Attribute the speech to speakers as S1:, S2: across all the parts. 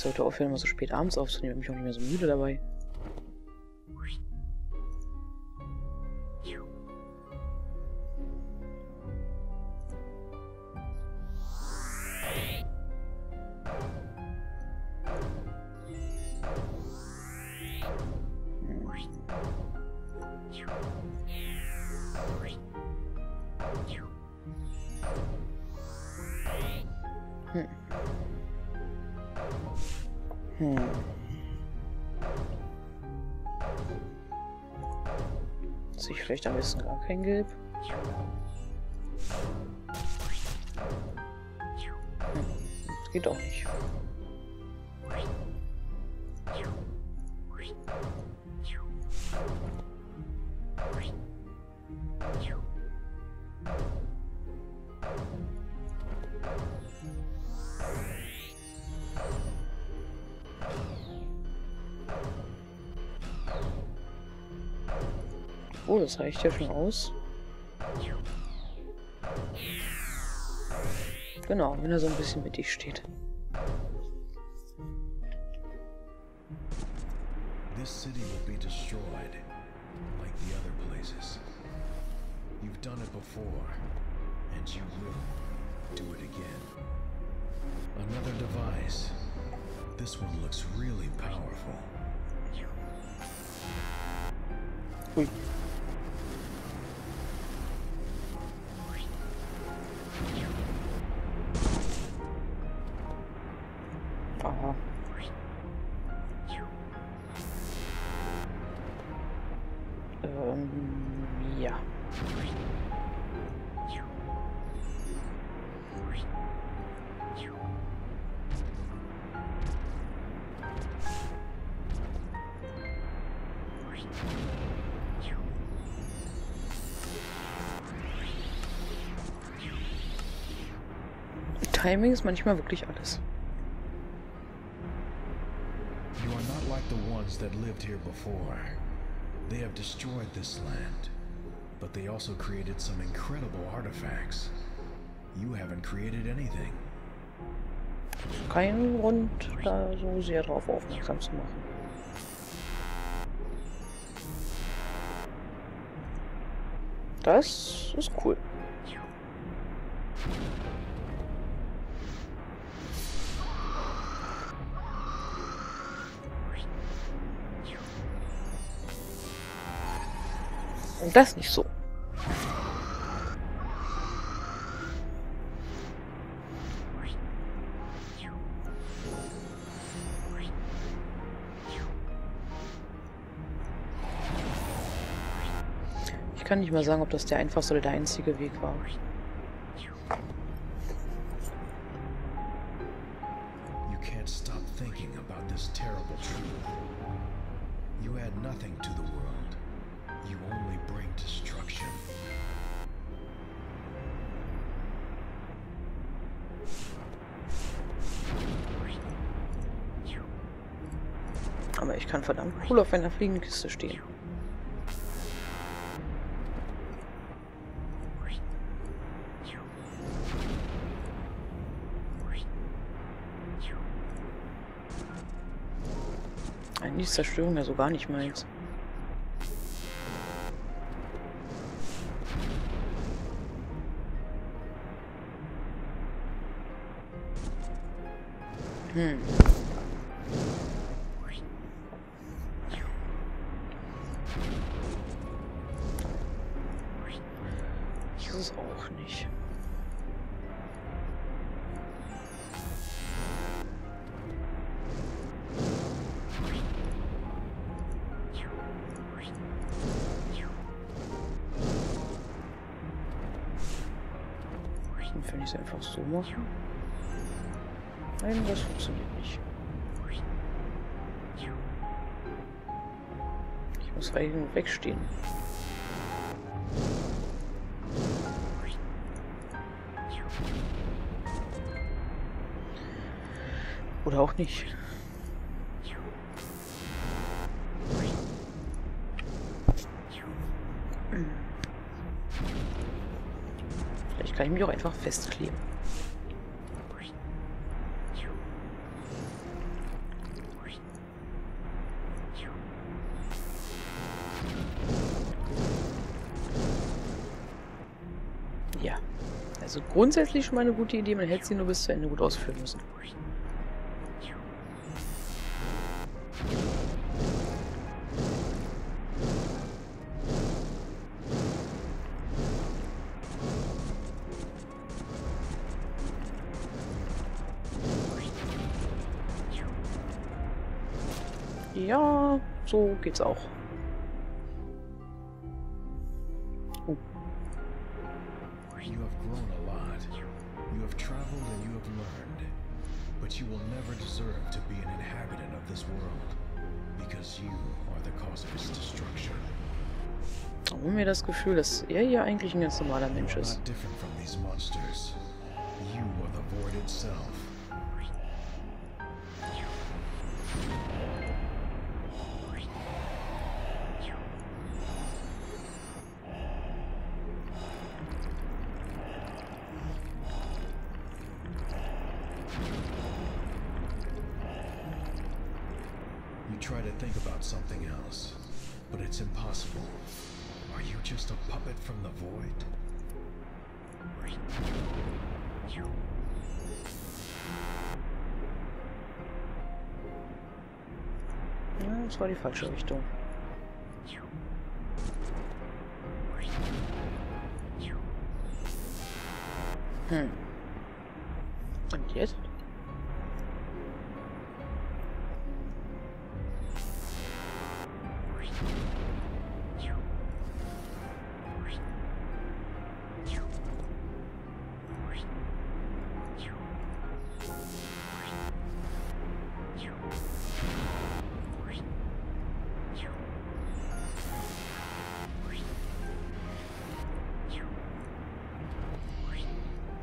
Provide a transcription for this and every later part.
S1: sollte aufhören, immer so spät abends aufzunehmen. Ich bin auch nicht mehr so müde dabei. Hm. Sehe ich vielleicht am besten gar kein Gelb? Hm. Das geht auch nicht. Oh, das reicht ja schon aus. Genau, wenn er so ein bisschen mittig steht.
S2: This city will be destroyed, like the other places. You've done it before, and you will do it again. Another device. This one looks really powerful.
S1: Ui. Ähm, ja. Timing ist manchmal wirklich alles.
S2: You are not like the ones that lived here before. They have destroyed this land, but they also created some incredible artifacts. You haven't created anything.
S1: Kein Grund, da so sehr drauf aufmerksam zu machen. Das ist cool. Und das nicht so. Ich kann nicht mal sagen, ob das der einfachste oder der einzige Weg war.
S2: You add nothing to the world.
S1: Aber ich kann verdammt cool auf einer fliegenden Kiste stehen. Eigentlich ist Zerstörung ja so gar nicht meins. Hm. Es auch nicht. Wenn ich es einfach so mache? Nein, das funktioniert nicht. Ich muss weit genug wegstehen. Oder auch nicht. Vielleicht kann ich mich auch einfach festkleben. Ja. Also grundsätzlich schon mal eine gute Idee, man hätte sie nur bis zu Ende gut ausführen müssen. Ja, so geht's auch.
S2: Oh. You have grown a lot. You have traveled and you have learned. But you will never deserve to be an inhabitant of this world. Because you are the cause of its destruction.
S1: Warum mir das Gefühl, dass er hier eigentlich ein ganz normaler Mensch ist.
S2: You are the void itself. Try to think about something else, but it's impossible. Are you just a puppet from the void?
S1: Ja, das war die falsche Richtung. Hm. Und jetzt?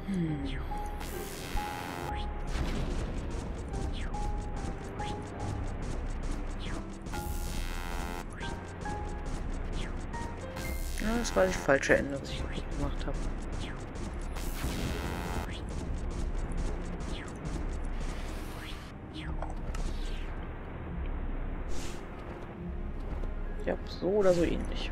S1: Ja, das war das falsche Ende, was ich gemacht habe. Ja, so oder so ähnlich.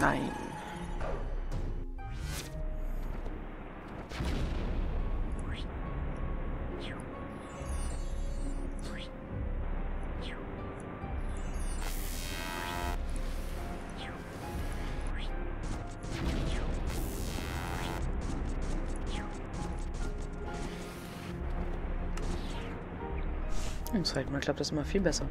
S1: Nein. Im zweiten klappt das immer viel besser.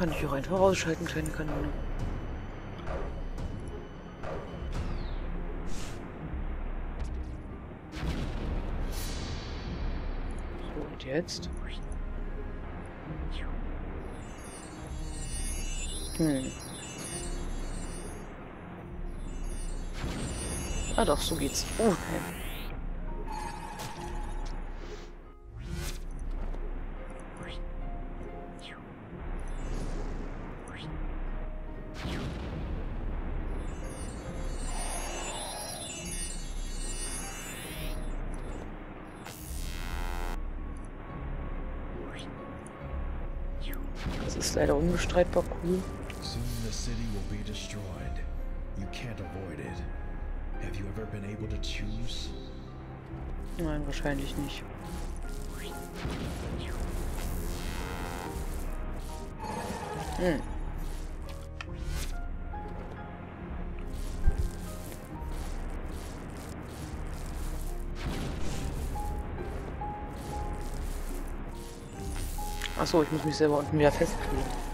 S1: Kann ich auch einfach ausschalten, kleine Kanone. So, und jetzt? Hm. Ah doch, so geht's. Oh, nein. Ist leider unbestreitbar cool.
S2: Soon the city will be destroyed. You can't avoid it. Have you ever been able to choose?
S1: Nein, wahrscheinlich nicht. Hm. Achso, ich muss mich selber unten wieder festkriegen.